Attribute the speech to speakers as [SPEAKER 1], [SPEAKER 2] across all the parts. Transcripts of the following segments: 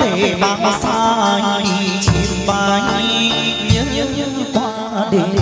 [SPEAKER 1] về bằng xa chim bay nhớ qua đêm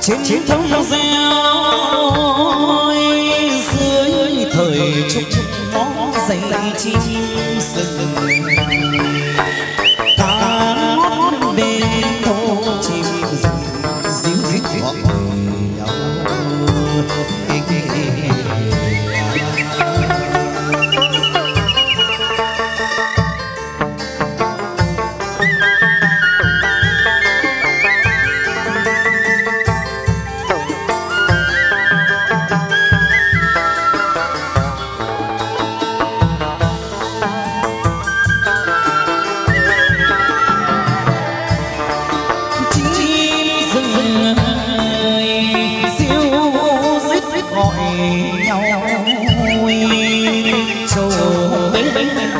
[SPEAKER 1] trên chiến thông gian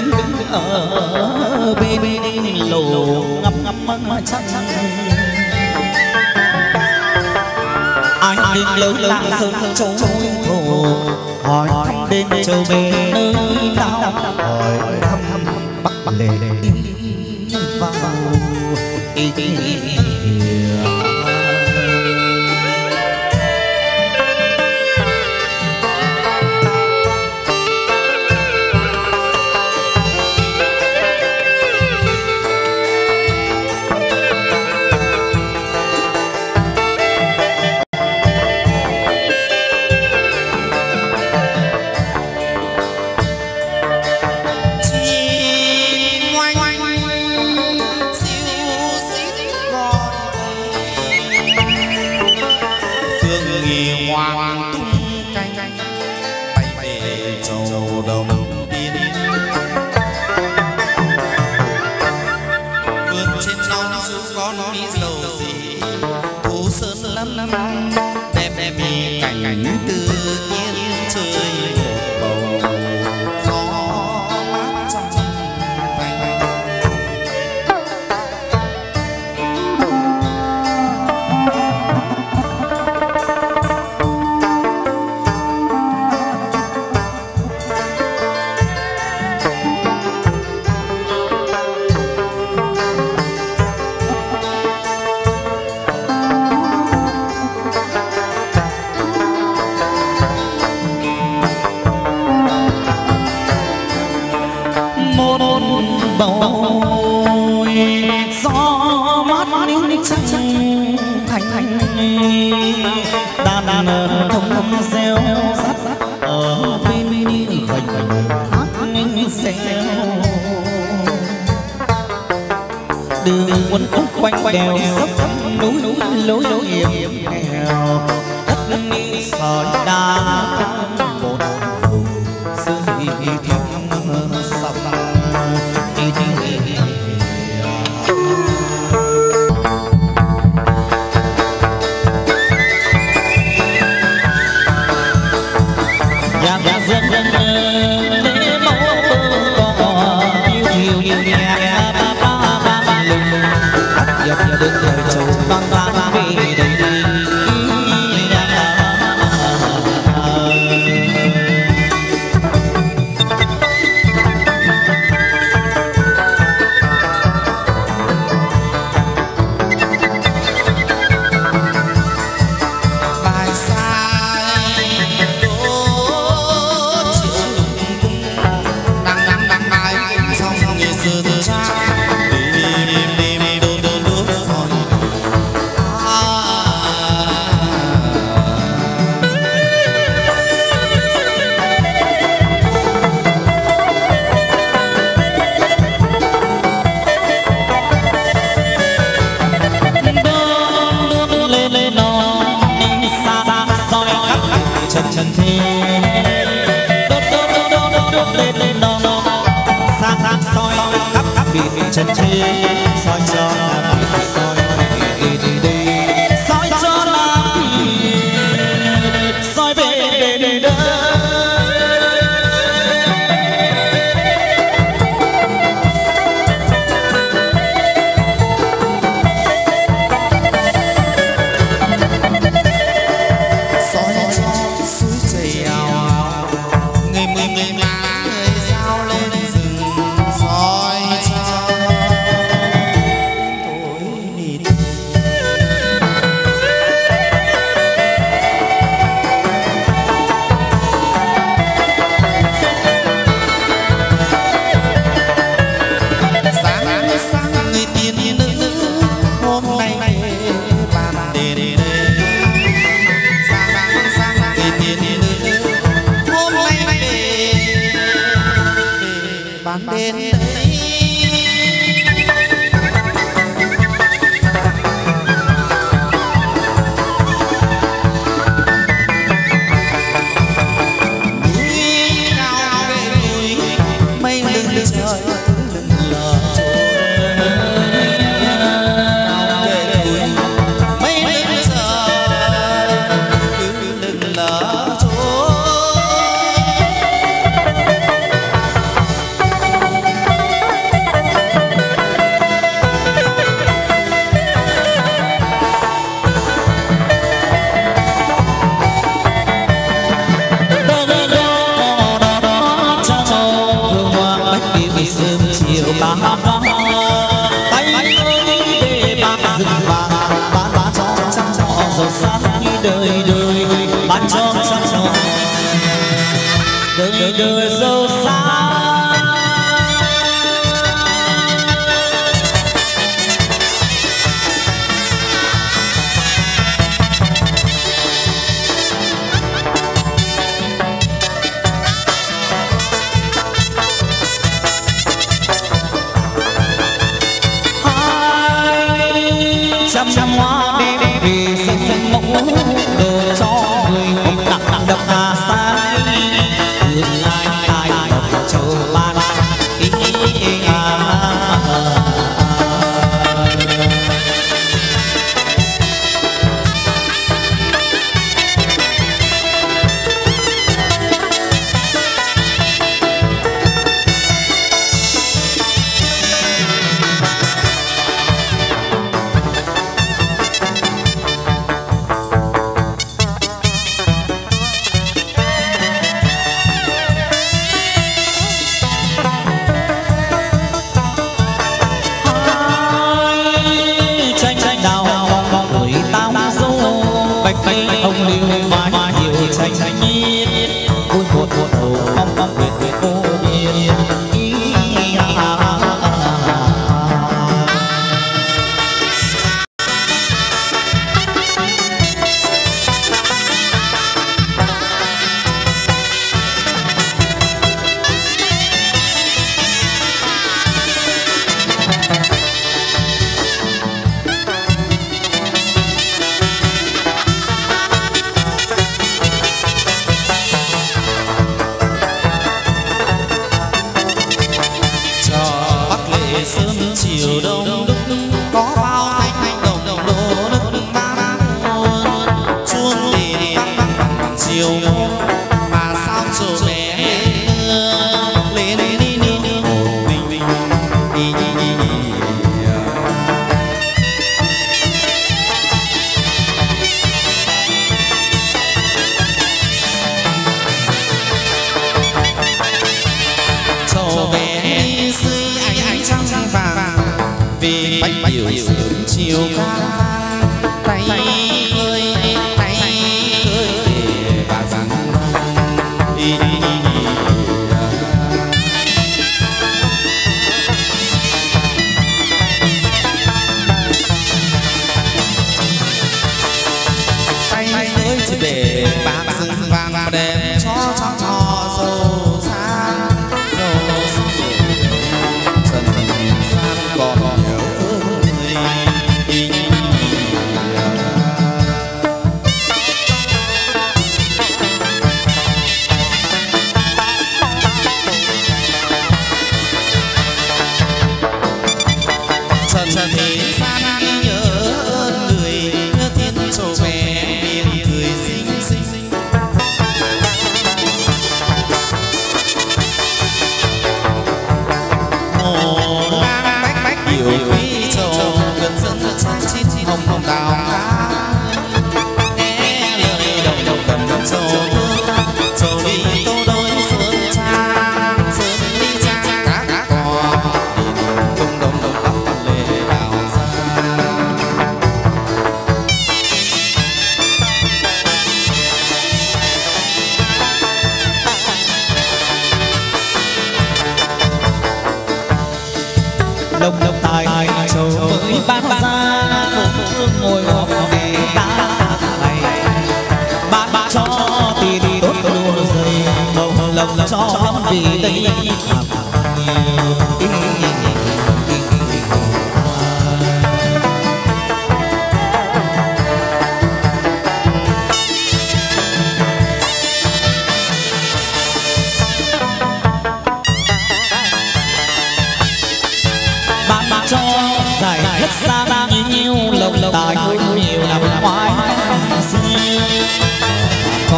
[SPEAKER 1] đứng ở bên lầu ngập ngập trăng anh đến lớn lạng sơn trôi thổ hỏi thăm đến châu bê nơi nào hỏi thăm bắc lề vào tình thanh đàn ờ, thông reo sắt ở bên gành hát reo đường quân khúc quanh đèo dốc núi lối lối hiểm nghèo, đất sỏi đá. chân chi xoay tròn bách nhiều
[SPEAKER 2] sớm chiều
[SPEAKER 1] ca. Tay khơi tay khơi và rằng tay
[SPEAKER 2] khơi chỉ để bạc rừng
[SPEAKER 1] vàng đẹp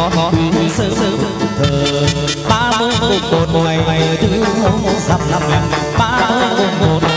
[SPEAKER 1] họ thờ ba mươi một một ngày thứ hôm năm ba mươi một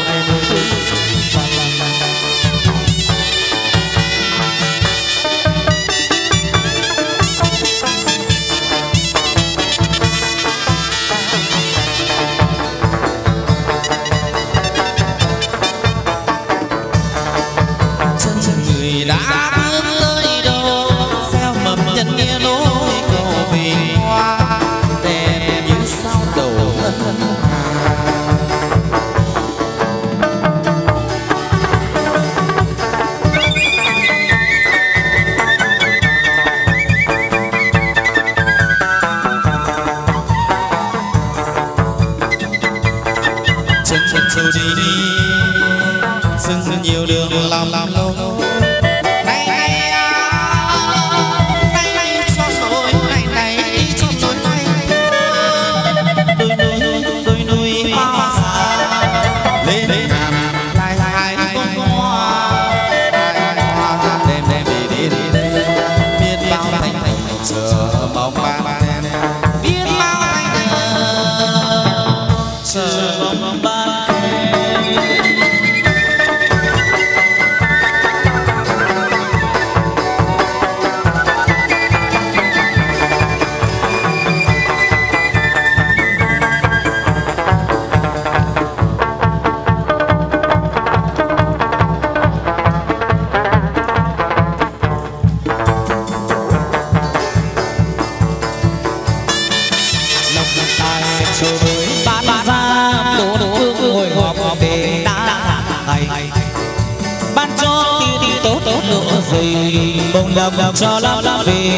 [SPEAKER 1] đồng cho lắm lắm vì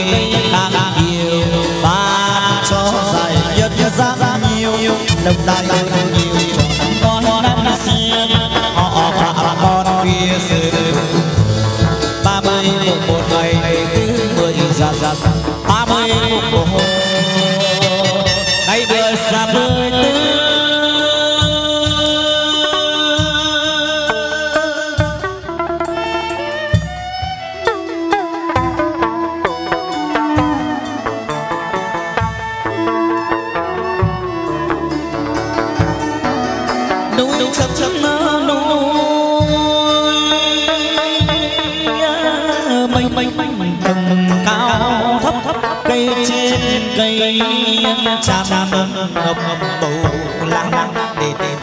[SPEAKER 1] càng nhiều, ba cho dài, nhất nhất ra nhiều, đồng đại núi sập sập núi mênh mênh mênh tầng cao thấp thấp cây trên cây tràm ngập bầu lãng để tìm